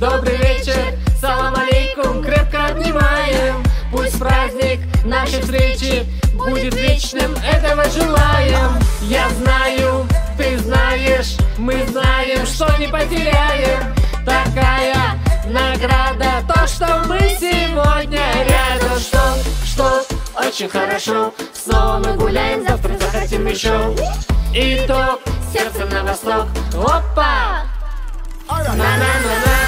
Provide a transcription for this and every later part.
добрый вечер, салам алейкум, крепко обнимаем. Пусть праздник нашей встречи будет вечным, этого желаем. Я знаю, ты знаешь, мы знаем, что не потеряем. Такая награда, то, что мы сегодня рядом, что, что очень хорошо. Снова мы гуляем, завтра захотим еще. Итог, сердце на восток, опа! На-на-на-на!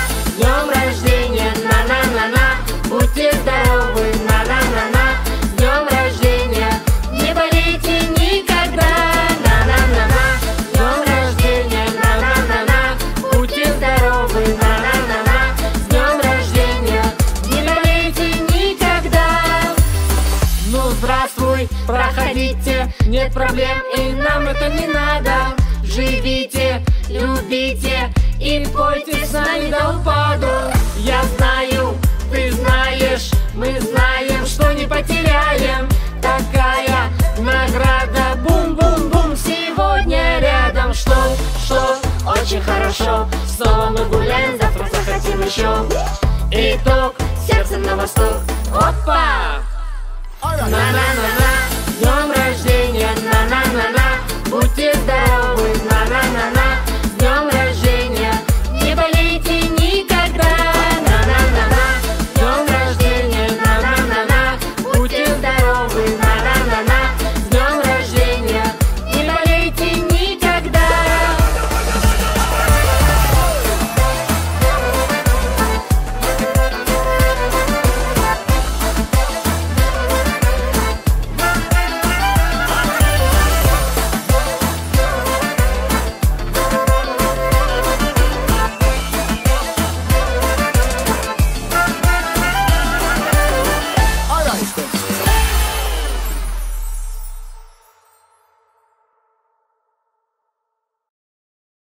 Здравствуй, проходите, нет проблем и нам это не надо. Живите, любите и пойте с нами до упаду Я знаю, ты знаешь, мы знаем, что не потеряем. Такая награда, бум-бум-бум, сегодня рядом. Что, что, очень хорошо, снова мы гуляем, завтра захотим еще. Итог, сердце на восток, опа! На-на-на-на